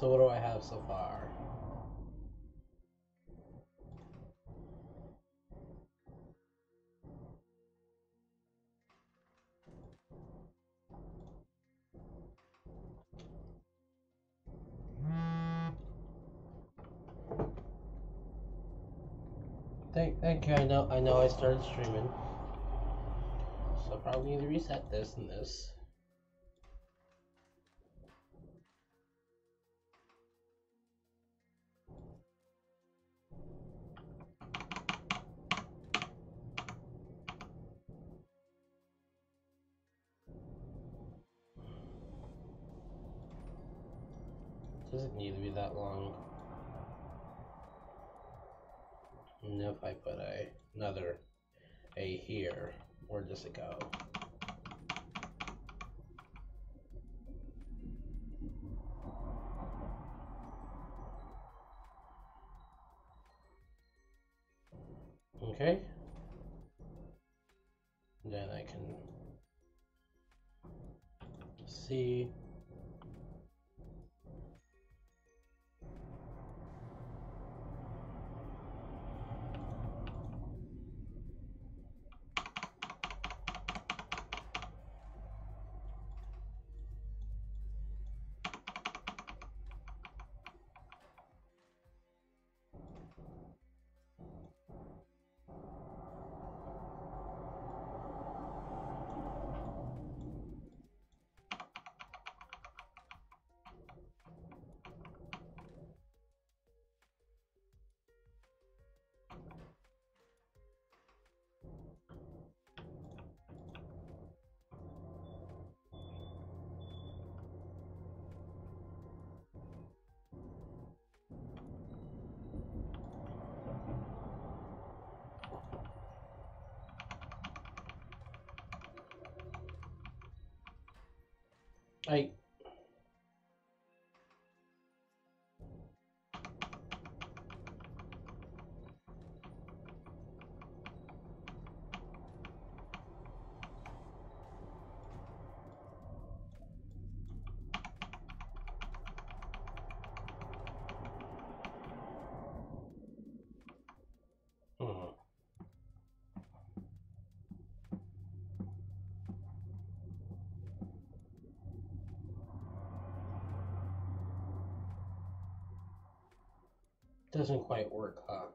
So what do I have so far? Thank, thank you. I know, I know. I started streaming, so I probably need to reset this and this. Doesn't need to be that long. If I put a another A here, where does it go? I Doesn't quite work, huh?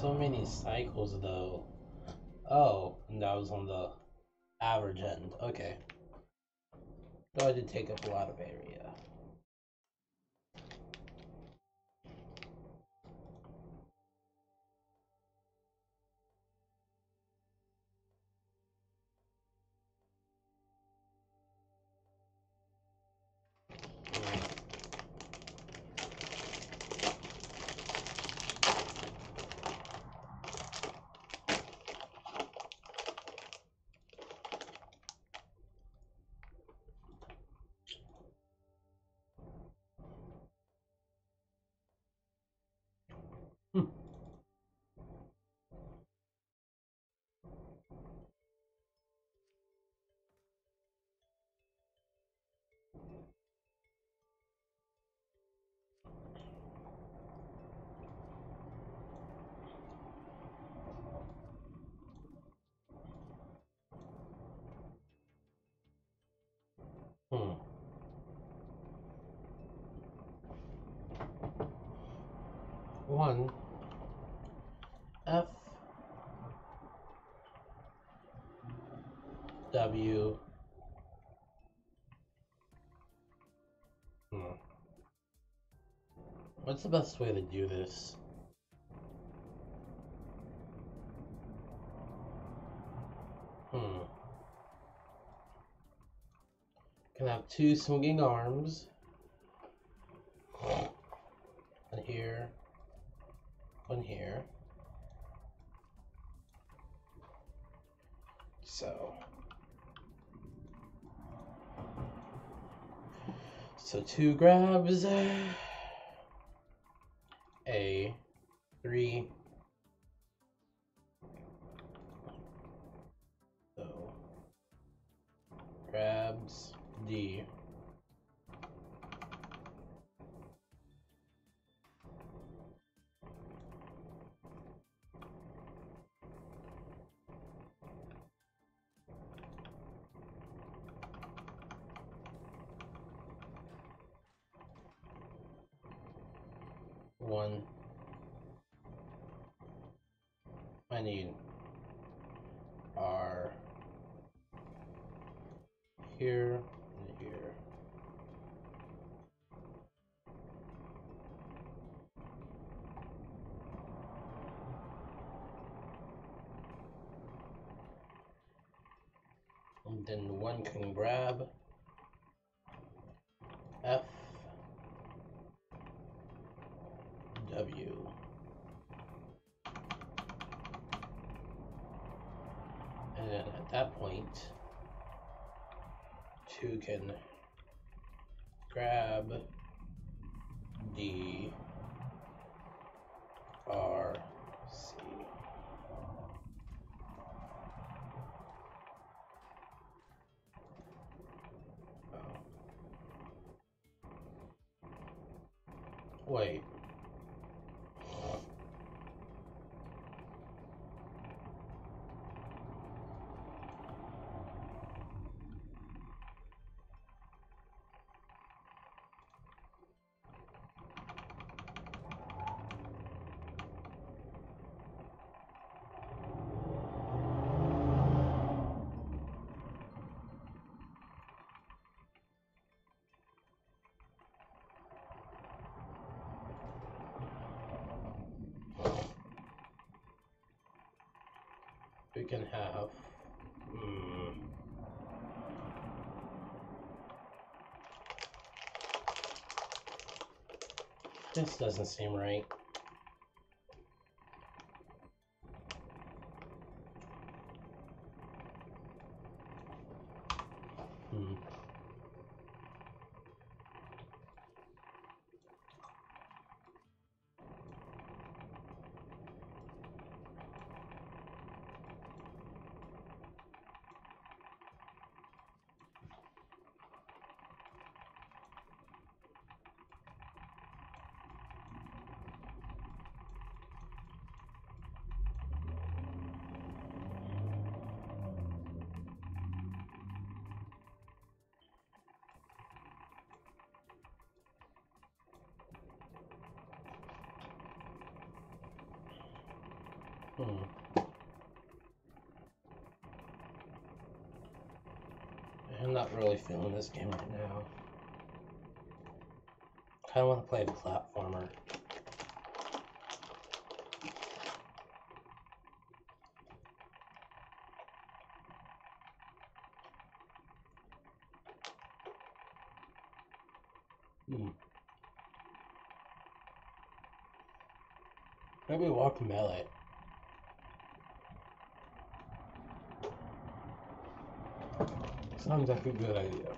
So many cycles though. Oh, and that was on the average end. Okay. Though I did take up a lot of area. One F W Hmm. What's the best way to do this? Hmm. Can have two swinging arms. One here. One here. So. So two grabs. Uh, a. Three. So. Grabs. D. I need are here and here. And then one can grab F W. And then at that point, two can grab C. Oh. Wait. We can have. Hmm, this doesn't seem right hmm. Hmm. I'm not really feeling this game right now. Kind of want to play a platformer. Hmm. Maybe Guacamelee. Sounds like a good idea.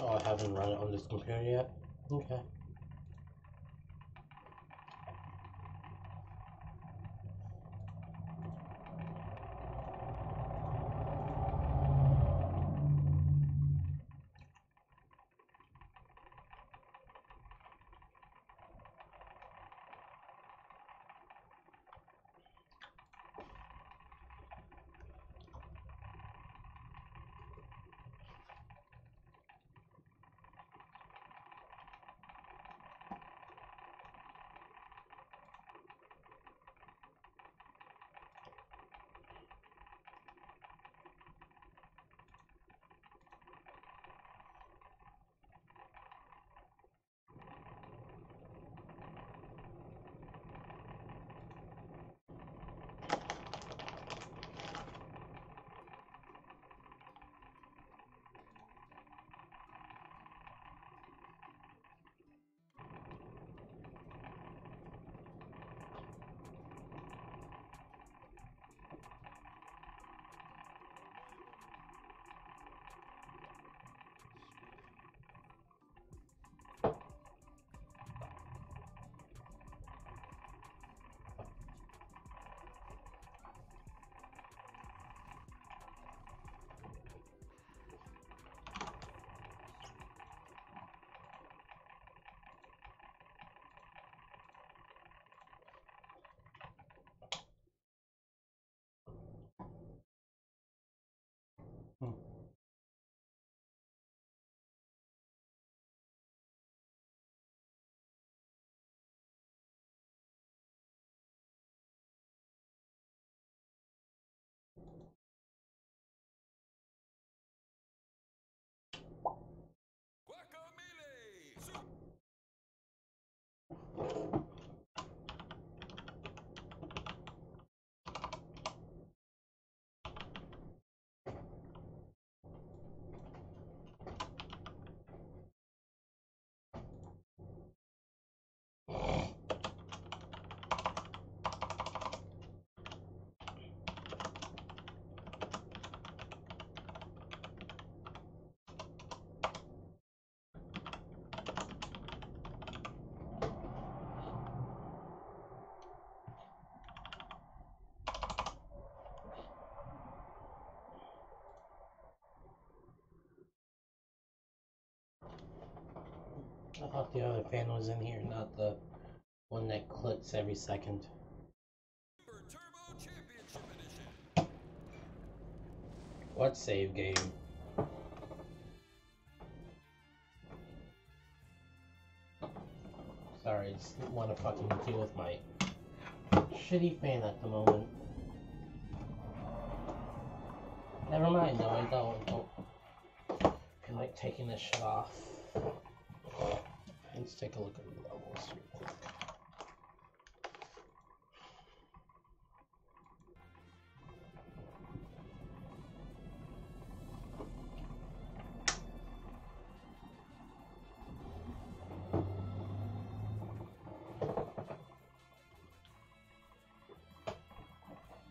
Oh, I haven't run it on this computer yet? Okay. I thought the other fan was in here, not the one that clicks every second. What save game? Sorry, I just want to fucking deal with my shitty fan at the moment. Never mind, no, I don't. don't feel like taking this shit off. Let's take a look at the levels real quick.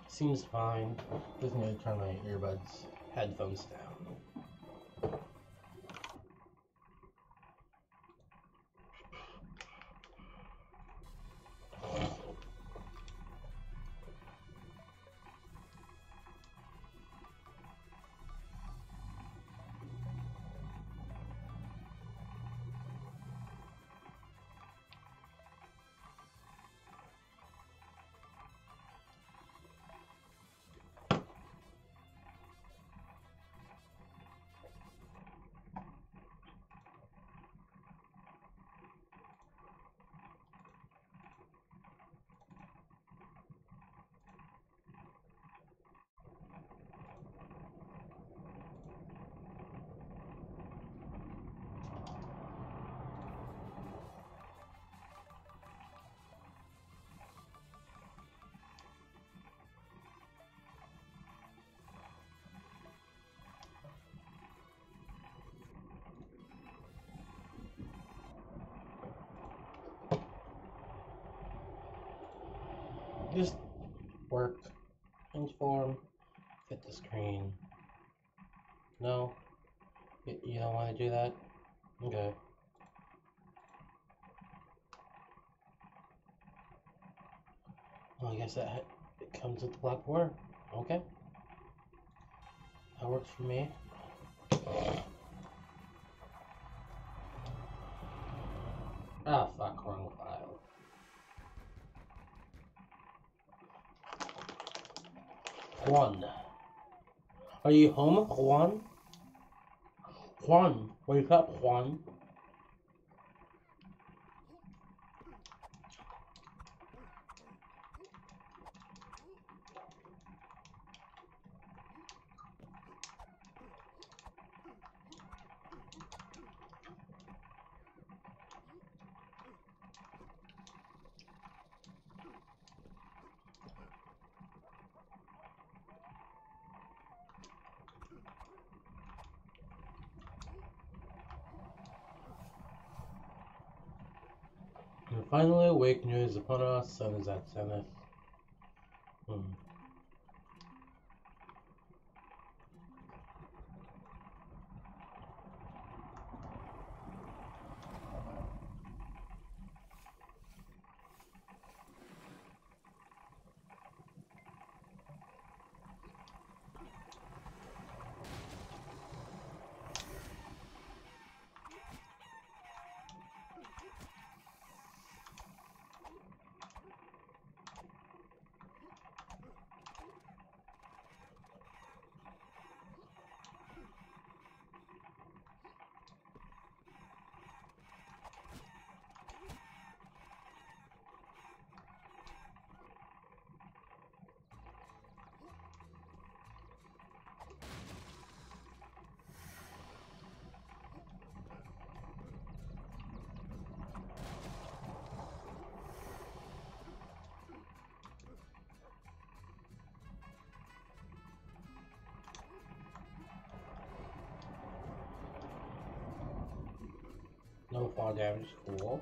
Seems fine. Just need to turn my earbuds, headphones down. Just work, transform, fit the screen. No? You don't want to do that? Okay. Well, I guess that ha- it comes with the black. Okay. That works for me. Are you home, Juan? Juan, wake up, Juan. And finally news upon us, sun is at zenith. Hmm. No fall damage, cool.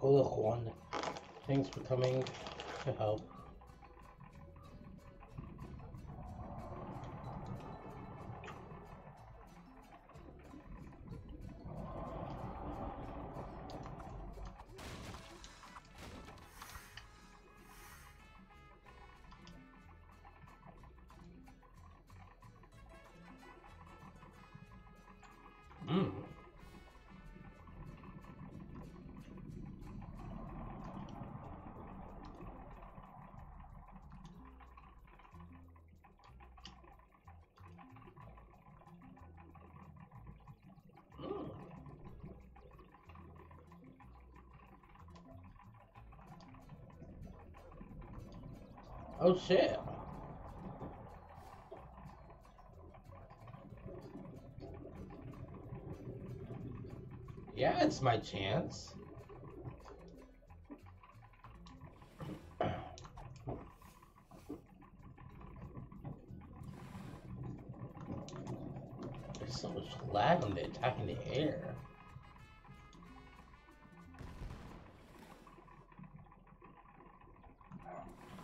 Hola Juan. Thanks for coming to help. Shit. Yeah, it's my chance. There's so much lag on the attack in the air.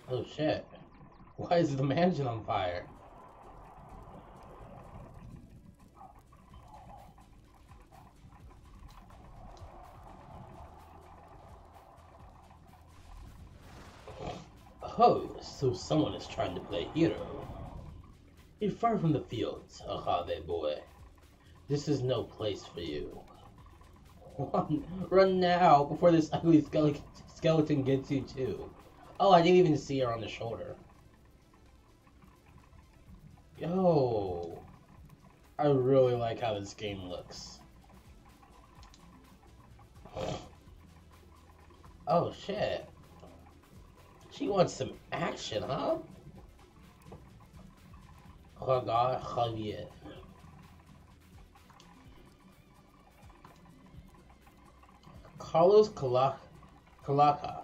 Oh shit. Why is the mansion on fire? Oh, so someone is trying to play hero. You're far from the fields, Ahave boy. This is no place for you. Run, run now before this ugly skeleton gets you too. Oh, I didn't even see her on the shoulder. Yo, oh. I really like how this game looks. Oh shit. She wants some action, huh? Oh god, Javier. Carlos Calaca, Calaca,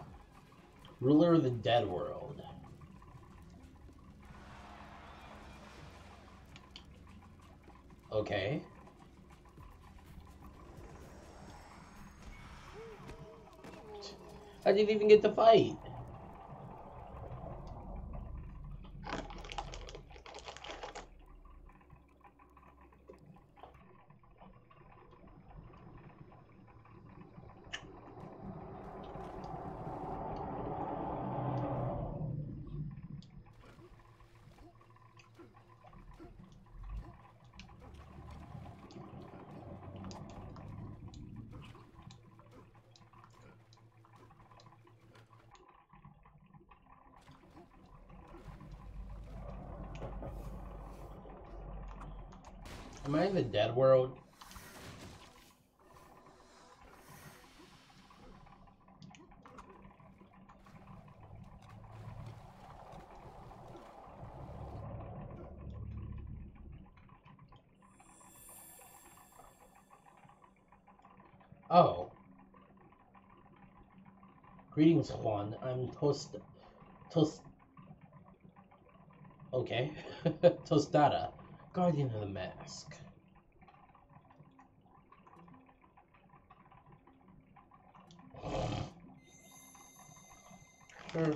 ruler of the dead world. Okay. I didn't even get to fight. Am I in the dead world? Oh. Greetings, Juan. I'm Toast. Toast. Okay. Tostada, Guardian of the Mask. Sure.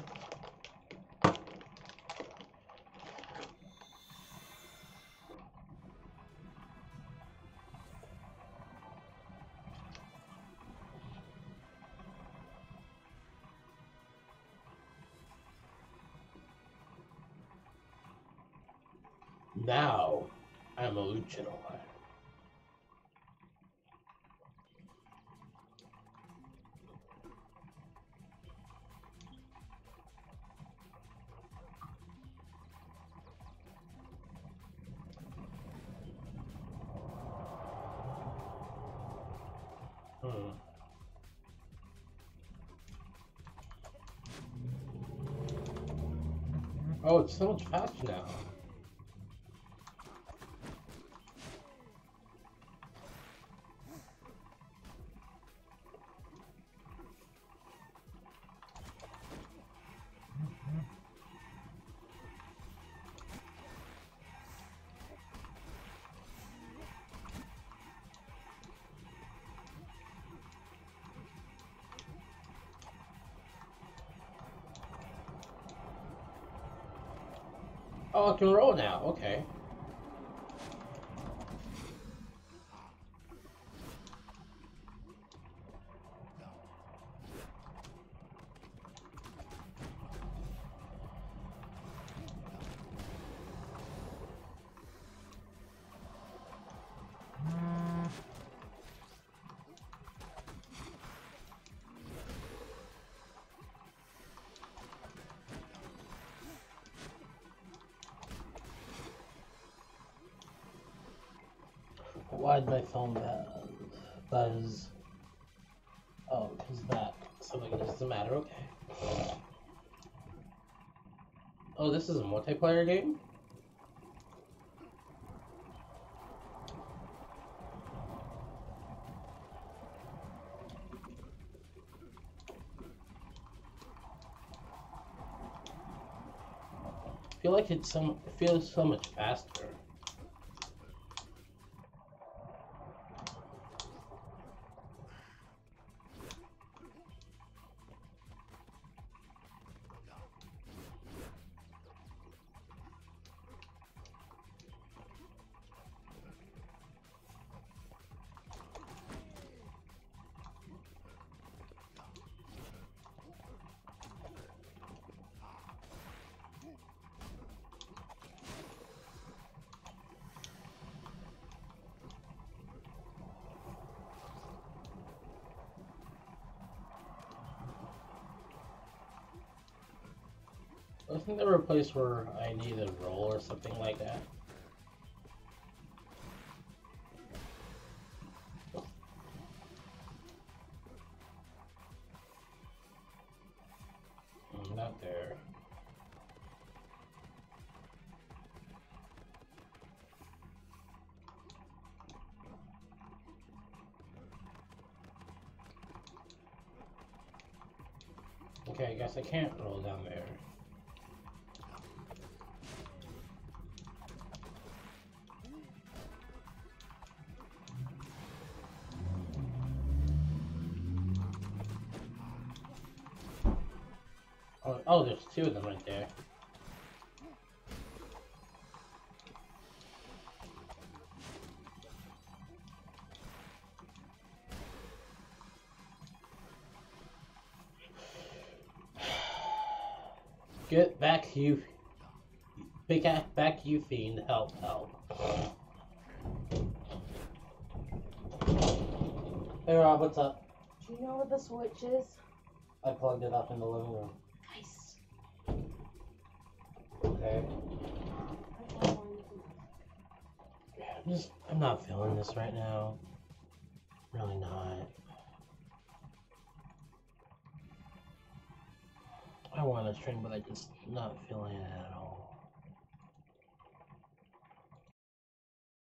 Hmm. Oh, it's so much faster now. Oh, I can roll now. Okay. Why did my phone bu- buzz? Oh, because that. Something doesn't matter, okay. Oh, this is a multiplayer game? I feel like it's some it feels so much faster. Wasn't there a place where I needed a roll or something like that? Oh, oh, there's two of them right there. Get back, you. Big ass back, you fiend. Help, help. Hey, Rob, what's up? Do you know where the switch is? I plugged it up in the living room. I'm just, I'm not feeling this right now. Really not. I want to train, but I just not feeling it at all.